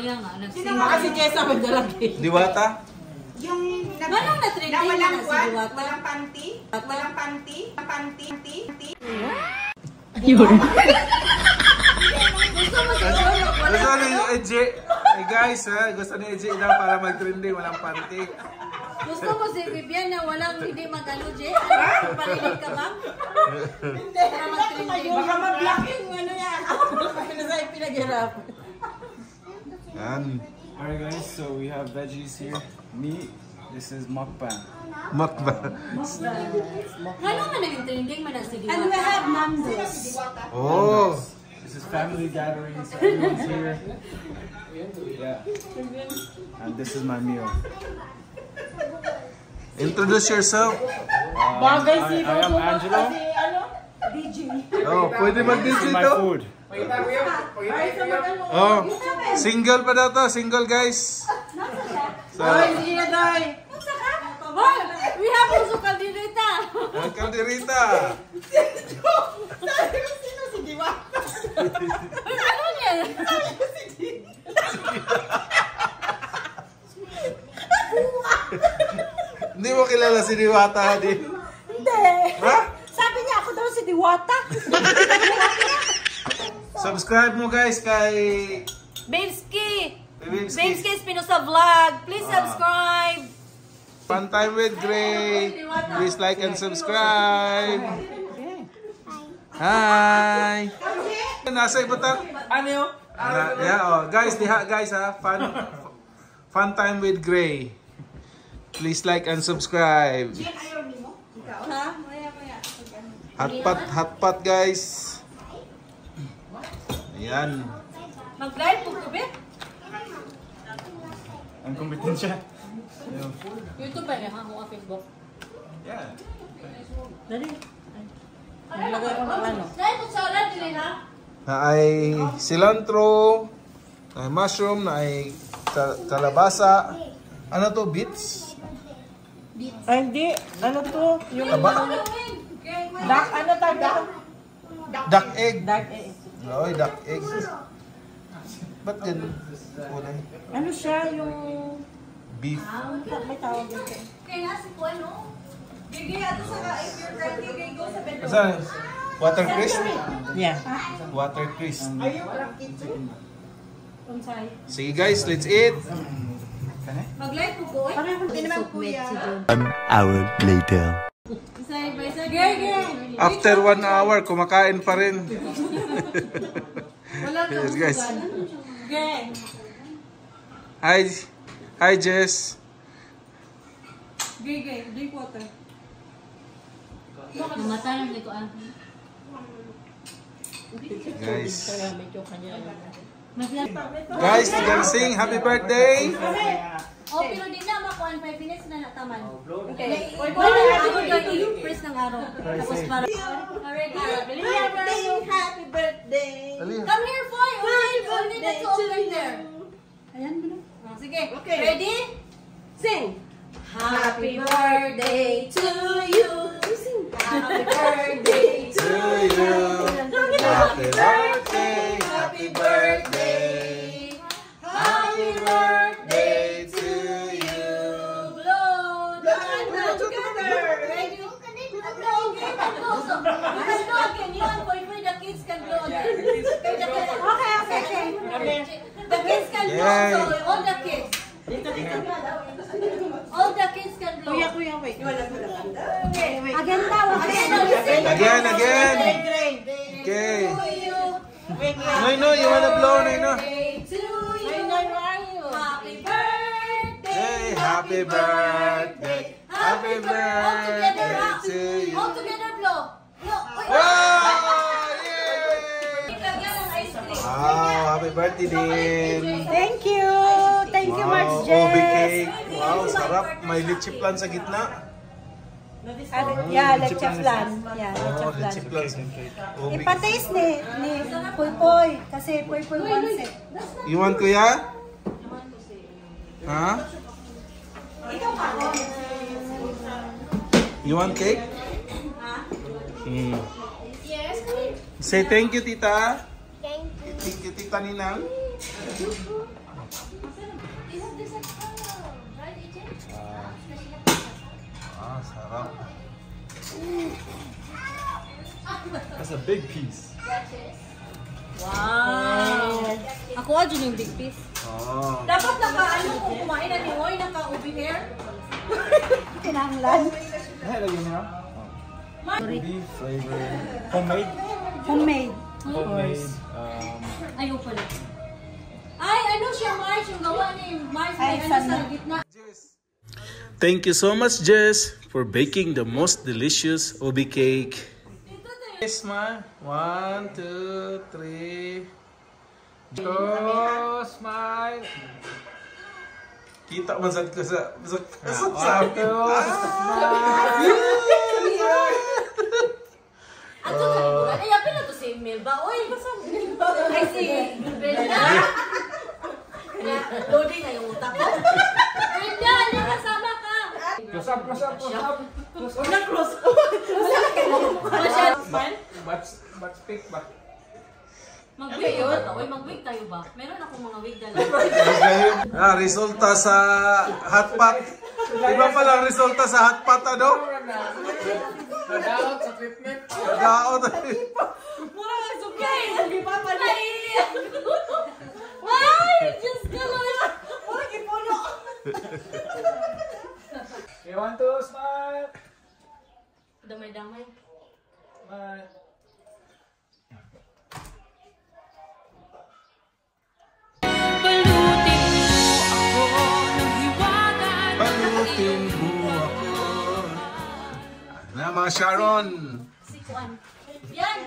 Kaya nga, Sino nagsimula. nga si Jessa magdalagi? Diwata? Yung na, Walang na-trending na walang na si Diwata. walang panty, walang panty, panty, panty, panty. Gusto ni EJ. Eh guys, ha? gusto ni EJ lang para mag-trending, walang panty. Gusto mo si Vivian na walang hindi magano, Je? Ano? Parinig ka ba? Hindi. Para mag-trending. Baka mag-block yung ano yan. Ano sa pinaghirap? Yan. Alright guys, so we have veggies here. Meat. This is mukbang. Mukbang. Ano man naging trending man ang si Diwata? And we have Nando's. Oh. This is family gathering, so everyone's here. Yeah. And this is my meal. Introduce yourself. Um, I, I am Angelo. DJ. Oh, pwede This mag-DJ is my food. Ay, sa mag-ano. Oh, single pa daw to, single guys. So, Ay, sige na, Doy. Boy, we have also Calderita. ang kalderita. Sabi ko, sino si Diwata? Ano niya? Hindi mo kilala si Diwata, di? Hindi. Ha? Sabi niya ako daw si Diwata. Subscribe mo guys kay Babesky. Babesky Espinosa Vlog. Please subscribe. Fun Time with Gray. Please like and subscribe. Hi. Nasa ibutan. Ano yun? Ah, yeah, oh. Guys, diha guys ha. Fun Fun Time with Gray. Please like and subscribe. Ha? Maya, maya. Hot pot, hot pot guys. Ayan. Mag-live po ko, be? Ang kompetensya. YouTube ba rin ha? Kung Facebook. Yeah. Dali. Naglagay ko ng ano. Live po sa din ha? Na ay cilantro, na ay mushroom, na ay ka- kalabasa. Ano to? Beets? Ay, hindi. Ano to? Yung Aba? duck, ano tawag duck? Duck egg. Duck eh. Oy, duck egg. Ba't ganun? Kulay. Ano siya? Yung... Beef. May tawag dito. Kaya nga si Kuan, no? Gigi, ato sa if you're ready, gigi, go sa bedroom. Saan? Water crisp? Yeah. Water crisp. Unsay. Sige guys, let's eat. Mag-live po ko, eh. Pareho din naman kuya. One hour later. After one hour, kumakain pa rin. Wala ka Yes, guys. Gigi! Hi, hi Jess. Gigi, drink water. Namatayan ni ko ah. Guys. Kaya medyo kanya. Mag-live. Guys, Gansing, happy birthday. Oh, pero di na makuan 5 minutes na nataman. Okay. Wala na ako dito yung press ng araw. Tapos para Already. Birthday, happy birthday. Come here, boy. Only, only that's open there. Ayan mo na. Oh, Sige. Okay. Ready? Sing. Happy birthday to you. Happy birthday to To you. Happy birthday, happy birthday. Happy birthday to you. Blow the candle together. Ready? Blow again. Blow. So, you can blow again. You and boyfriend, the kids can blow again. Okay, okay, okay. The kids can blow. So, all the kids. Dito, dito. All the kids can blow. Kuya, kuya, wait. Wala, wala. Okay, wait. Again daw. Again. Again, again. Grade. Okay. Wait, No, no, you wanna blow, no, no. Happy birthday. Happy birthday. Happy birthday ah. to you. All together, blow. Blow. Uy, Wow! Yay! Lagyan ng ice cream. Wow, birthday din. Thank you. Thank you, Marks Wow, Jess. OB cake. Wow, sarap. May litchi plan sa gitna. Ano, yeah, leche flan. Yeah, leche Oh, flan. litchi plan. OB. Ipatis ni, ni Puy Puy. Kasi Puy Puy wants it. You want kuya? Ha? You want cake? Hmm. Say thank you, tita. At home, right, AJ? Ah, sarap. That's a big piece. Wow! Ako adyo yung big piece. Oh. Dapat naka, ano, kung kumain na ni Moy, naka-ubi hair. Kinanglan. Hey, lagyan. Mar- Beef flavor. Homemade. Homemade. Homemade. Um, Ayaw pala. Ay, ano siya, Mars? Yung gawa ni Mars, may Ay, ano sa gitna. Thank you so much, Jess, for baking the most delicious ubi cake. Yes, ma. One, two, three. go, smile. Kita man sa sa sa sa sa One, two, Ato sa liburan. Ay, apin na to si Melba. Uy, ay si Brenda. Loading na yung utak ko. Brenda, ano kasama ka? Close up, close up, close up. Close up. Una cross. Masyad. Fun? Butts, butts pick, but Mag-wig ba to? Uy, mag-wig tayo ba? Meron akong mga wig dala. Ah, resulta sa hotpot. Iba pa lang resulta sa hotpot, ano? Nadaot sa treatment. Daot. Mura nga sukay. Hindi pa pa na Ay, Diyos ka Lord. Mura kipuno. Okay, one, two, smile. Damay-damay. Smile. Palutin mo ako. Na mga Sharon. Sikuan. Yan.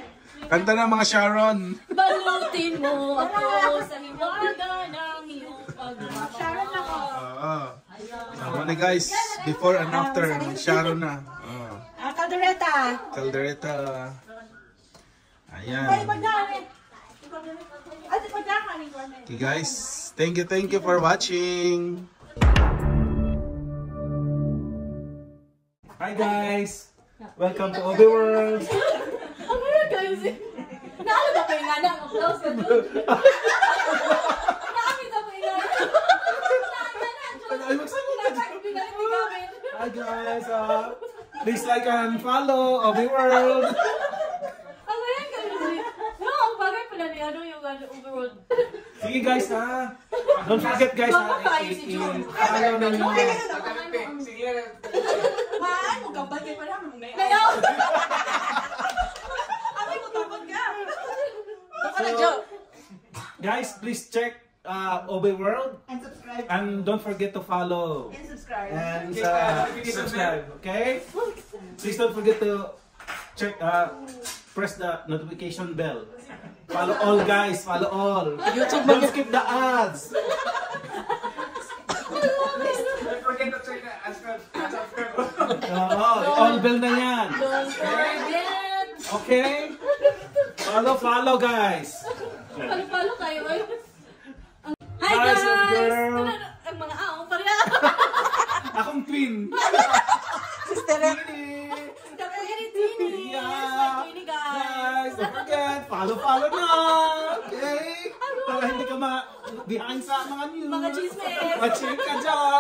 Kanta na mga Sharon. Balutin mo ako sa hiwaga ng iyong pagmamahal. Oo. Tama na guys. Before and after. Sharon na. Oo. Ah, kaldereta. Caldereta. Ayan. Okay guys. Thank you, thank you for watching. Hi guys. Welcome to Obi World. Ang kayo si... Naano ba kayo nga ng applause ka doon? Naamit ako yung nga. Ay, magsagot ka dyan. Hi guys. Uh, please like and follow Obi World. Ang kayo si... No, ang bagay pala ni ano yung ano, overworld. Sige guys ha. Don't forget guys ha. Baka tayo si Jun. Ayaw na nyo. Maan, kayo. Amay mo tapos ka. So, guys, please check uh, Obi World And subscribe. And don't forget to follow And subscribe. and uh, subscribe. Okay? Please don't forget to check uh, press the notification bell. Follow all guys, follow all. YouTube don't skip the ads. Oo, all bell na yan. Don't forget. Okay? Follow, follow guys. Palo-palo kayo ay. Hi Hi, guys! sweet girl. Ano, Ang mga aong pareha. Twin. Sister, Kami ni Tini. Yeah. Tini Guys, guys. don't forget, follow, follow na. Okay? Para hindi ka ma behind sa mga news. Mga chismis. Ma-check ka dyan.